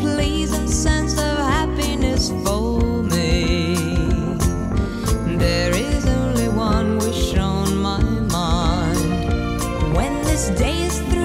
pleasing sense of happiness for me. There is only one wish on my mind. When this day is through,